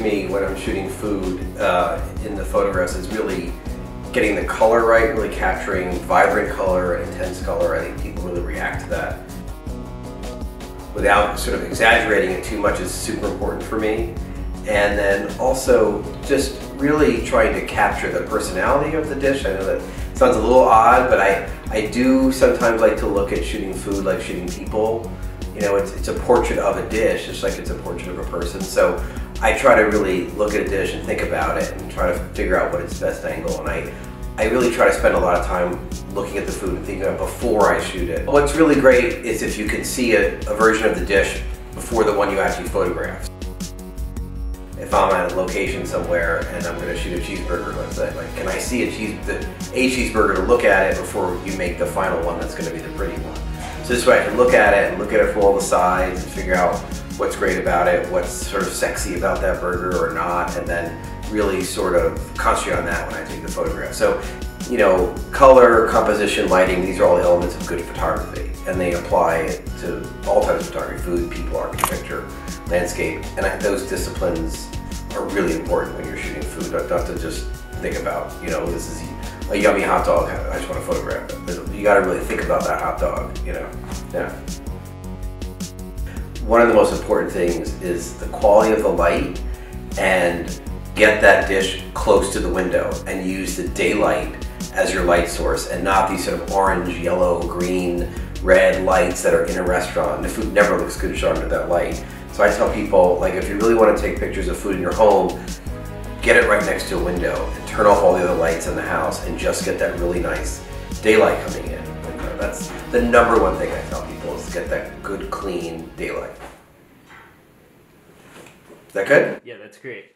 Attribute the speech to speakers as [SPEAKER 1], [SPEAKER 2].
[SPEAKER 1] to me when I'm shooting food uh, in the photographs is really getting the color right, really capturing vibrant color intense color. I think people really react to that. Without sort of exaggerating it too much is super important for me. And then also just really trying to capture the personality of the dish. I know that sounds a little odd, but I, I do sometimes like to look at shooting food like shooting people. You know, it's, it's a portrait of a dish, just like it's a portrait of a person. So I try to really look at a dish and think about it and try to figure out what its best angle. And I, I really try to spend a lot of time looking at the food and thinking about before I shoot it. What's really great is if you can see a, a version of the dish before the one you actually photograph. If I'm at a location somewhere and I'm going to shoot a cheeseburger, let's say, like, can I see a cheese, the, a cheeseburger to look at it before you make the final one that's going to be the pretty one? So this way I can look at it and look at it from all the sides and figure out what's great about it, what's sort of sexy about that burger or not, and then really sort of concentrate on that when I take the photograph. So, you know, color, composition, lighting, these are all elements of good photography and they apply to all types of photography, food, people, architecture, landscape, and those disciplines are really important when you're shooting food, not to just think about, you know, this is a yummy hot dog, I just want to photograph it. You gotta really think about that hot dog, you know, yeah. One of the most important things is the quality of the light and get that dish close to the window and use the daylight as your light source and not these sort of orange, yellow, green, red lights that are in a restaurant. The food never looks good shot under that light. So I tell people, like if you really want to take pictures of food in your home, get it right next to a window and turn off all the other lights in the house and just get that really nice daylight coming in. That's the number one thing I tell people is get that good, clean daylight. Is that good?
[SPEAKER 2] Yeah, that's great.